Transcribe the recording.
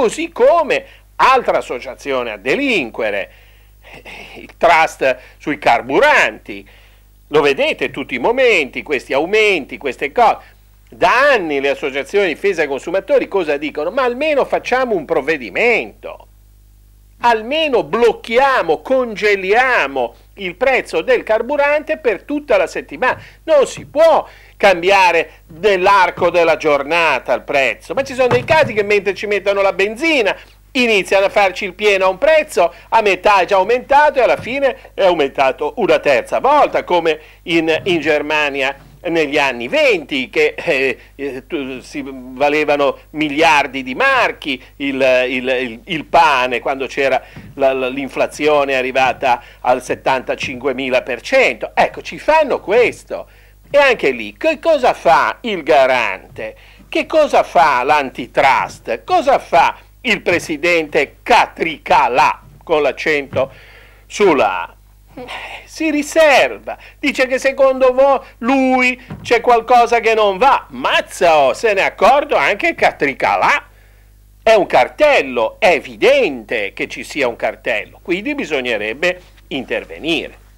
così come altra associazione a delinquere, il trust sui carburanti. Lo vedete tutti i momenti, questi aumenti, queste cose. Da anni le associazioni di difesa dei consumatori cosa dicono? Ma almeno facciamo un provvedimento, almeno blocchiamo, congeliamo il prezzo del carburante per tutta la settimana. Non si può cambiare nell'arco della giornata il prezzo, ma ci sono dei casi che mentre ci mettono la benzina iniziano a farci il pieno a un prezzo, a metà è già aumentato e alla fine è aumentato una terza volta, come in, in Germania negli anni 20 che eh, eh, si valevano miliardi di marchi il, il, il, il pane quando c'era la, l'inflazione arrivata al 75.000%. Ecco, ci fanno questo. E anche lì, che cosa fa il garante? Che cosa fa l'antitrust? Cosa fa il presidente Catricalà con l'accento sulla A? Si riserva, dice che secondo voi lui c'è qualcosa che non va. Mazza, oh, se ne è accorto anche Catricalà. È un cartello, è evidente che ci sia un cartello, quindi bisognerebbe intervenire.